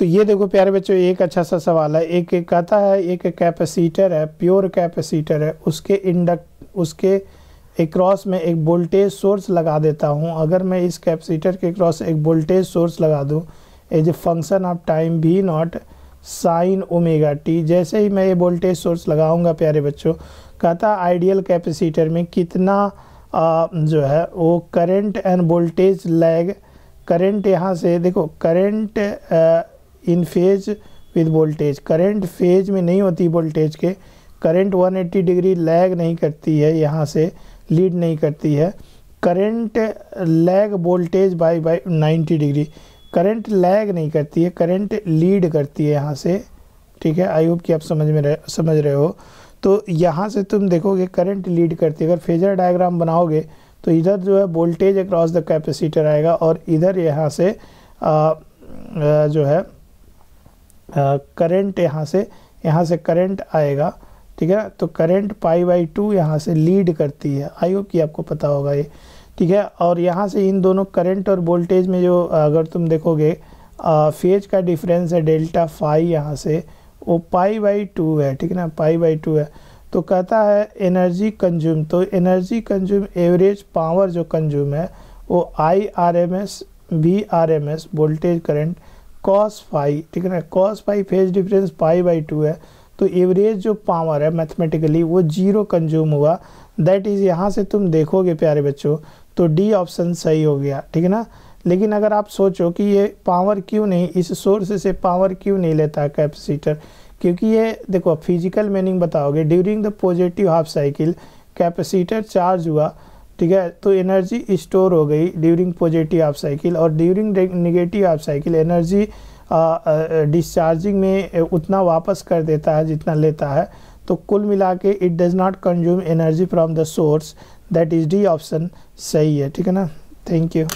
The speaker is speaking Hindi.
तो ये देखो प्यारे बच्चों एक अच्छा सा सवाल है। एक एक कहता है एक कैपेसिटर है प्योर कैपेसिटर है उसके इंडक्ट उसके क्रॉस में एक वोल्टेज सोर्स लगा देता हूँ। अगर मैं इस कैपेसिटर के क्रॉस एक वोल्टेज सोर्स लगा दूँ as a function of time भी नॉट साइन ओमेगा टी जैसे ही मैं ये वोल्टेज सोर्स लगाऊँगा प्यारे बच्चों कहता आइडियल कैपेसिटर में कितना आ, जो है वो current and voltage lag current यहाँ से देखो current in phase with voltage current phase में नहीं होती वोल्टेज के. करंट 180 डिग्री लैग नहीं करती है यहाँ से लीड नहीं करती है. Current lag voltage by by 90 degree current lag नहीं करती है करंट लीड करती है यहाँ से. ठीक है? आई होप कि आप समझ में रहे समझ रहे हो. तो यहाँ से तुम देखोगे करंट लीड करती है. अगर फेजर डायग्राम बनाओगे तो इधर जो है वोल्टेज अक्रॉस द कैपेसिटर आएगा और इधर यहाँ से आ, आ, जो है करंट यहाँ से यहाँ से करंट आएगा, ठीक है? तो करंट पाई बाई टू यहाँ से लीड करती है। आई होप कि आपको पता होगा ये, ठीक है? और यहाँ से इन दोनों करंट और वोल्टेज में जो अगर तुम देखोगे फ़ेज़ का डिफरेंस है डेल्टा फाई यहाँ से, वो पाई बाई टू है, ठीक है ना? पाई बाई टू है। तो कहता है एनर्जी कंज्यूम तो एनर्जी कंज्यूम एवरेज पावर जो कंज्यूम है, वो I R M S V R M S voltage current cos phi ठीक है ना? Cos phi phase difference pi by two है तो एवरेज जो पावर है मैथमेटिकली वो ज़ीरो कंज्यूम हुआ। दैट इज़ यहाँ से तुम देखोगे प्यारे बच्चों तो डी ऑप्शन सही हो गया, ठीक है ना? लेकिन अगर आप सोचो कि ये पावर क्यों नहीं, इस सोर्स से पावर क्यों नहीं लेता कैपेसिटर क्योंकि ये देखो फ़िज़िकल मीनिंग बताओगे during the positive half cycle capacitor charge हुआ ठीक है? तो एनर्जी स्टोर हो गई ड्यूरिंग पॉजिटिव ऑफ़ साइकिल और during negative half cycle energy discharging में उतना वापस कर देता है जितना लेता है। तो कुल मिला के it does not consume energy from the source that is D option सही है, ठीक है ना? Thank you